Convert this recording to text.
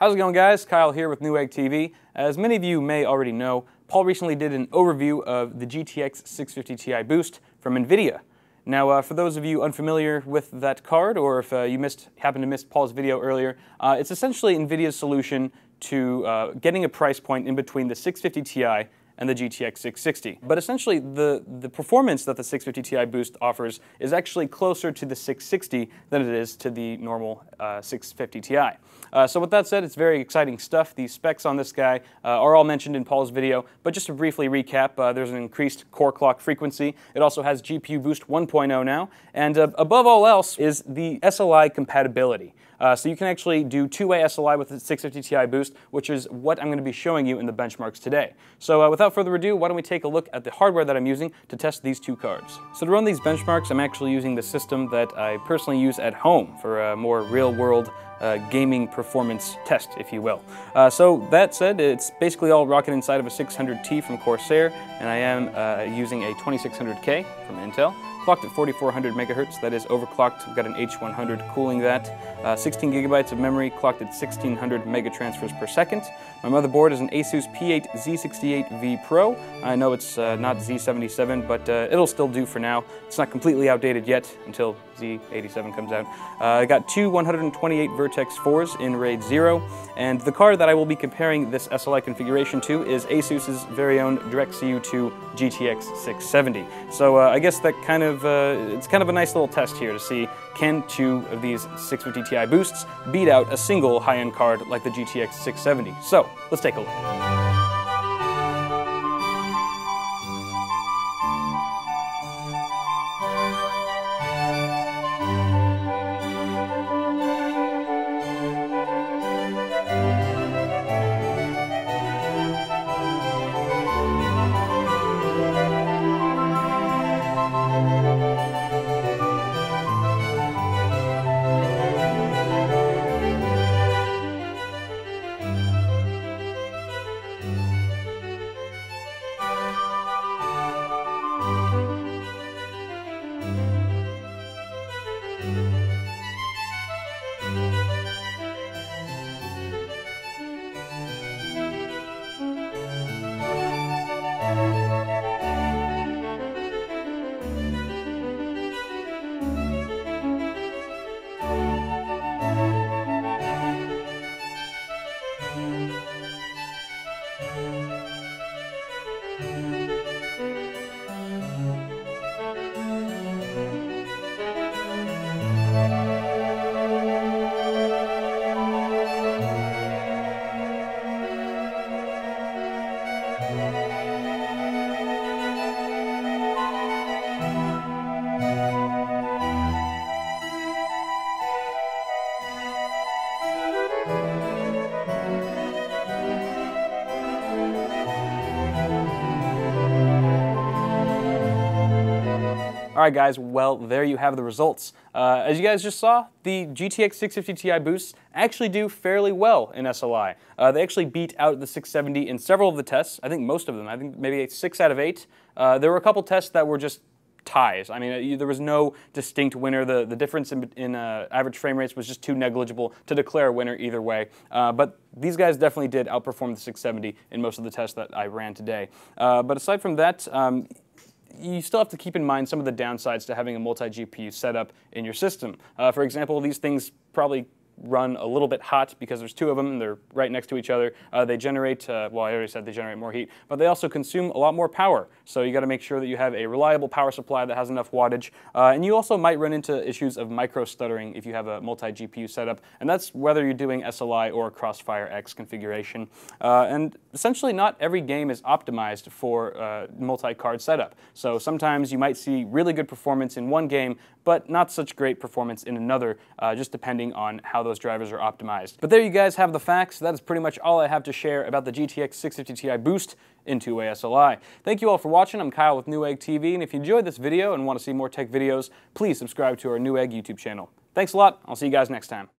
How's it going guys? Kyle here with Newegg TV. As many of you may already know, Paul recently did an overview of the GTX 650 Ti Boost from NVIDIA. Now, uh, for those of you unfamiliar with that card, or if uh, you missed, happened to miss Paul's video earlier, uh, it's essentially NVIDIA's solution to uh, getting a price point in between the 650 Ti and the GTX 660. But essentially, the, the performance that the 650 Ti Boost offers is actually closer to the 660 than it is to the normal uh, 650 Ti. Uh, so with that said, it's very exciting stuff. The specs on this guy uh, are all mentioned in Paul's video, but just to briefly recap, uh, there's an increased core clock frequency. It also has GPU Boost 1.0 now, and uh, above all else is the SLI compatibility. Uh, so you can actually do two-way SLI with the 650 Ti Boost, which is what I'm going to be showing you in the benchmarks today. So uh, without further ado, why don't we take a look at the hardware that I'm using to test these two cards. So to run these benchmarks, I'm actually using the system that I personally use at home for a more real-world uh, gaming performance test, if you will. Uh, so that said, it's basically all rocking inside of a 600T from Corsair, and I am uh, using a 2600K from Intel clocked at 4400 megahertz, that is overclocked. Got an H100 cooling that. Uh, 16 gigabytes of memory, clocked at 1600 megatransfers per second. My motherboard is an Asus P8 Z68V Pro. I know it's uh, not Z77, but uh, it'll still do for now. It's not completely outdated yet until Z87 comes out. Uh, I got two 128 Vertex 4s in RAID 0, and the card that I will be comparing this SLI configuration to is Asus's very own DirectCU 2 GTX 670. So uh, I guess that kind of, uh, it's kind of a nice little test here to see can two of these 650 Ti boosts beat out a single high-end card like the GTX 670. So let's take a look. All right, guys, well, there you have the results. Uh, as you guys just saw, the GTX 650 Ti boosts actually do fairly well in SLI. Uh, they actually beat out the 670 in several of the tests. I think most of them. I think maybe six out of eight. Uh, there were a couple tests that were just ties. I mean, there was no distinct winner. The, the difference in, in uh, average frame rates was just too negligible to declare a winner either way. Uh, but these guys definitely did outperform the 670 in most of the tests that I ran today. Uh, but aside from that, um, you still have to keep in mind some of the downsides to having a multi-GPU setup in your system. Uh, for example, these things probably run a little bit hot because there's two of them and they're right next to each other. Uh, they generate, uh, well, I already said they generate more heat, but they also consume a lot more power. So you got to make sure that you have a reliable power supply that has enough wattage. Uh, and you also might run into issues of micro stuttering if you have a multi-GPU setup, and that's whether you're doing SLI or Crossfire X configuration. Uh, and essentially not every game is optimized for uh, multi-card setup. So sometimes you might see really good performance in one game, but not such great performance in another, uh, just depending on how those drivers are optimized. But there you guys have the facts. That is pretty much all I have to share about the GTX 650 Ti Boost in two-way SLI. Thank you all for watching. I'm Kyle with Newegg TV, and if you enjoyed this video and want to see more tech videos, please subscribe to our Newegg YouTube channel. Thanks a lot. I'll see you guys next time.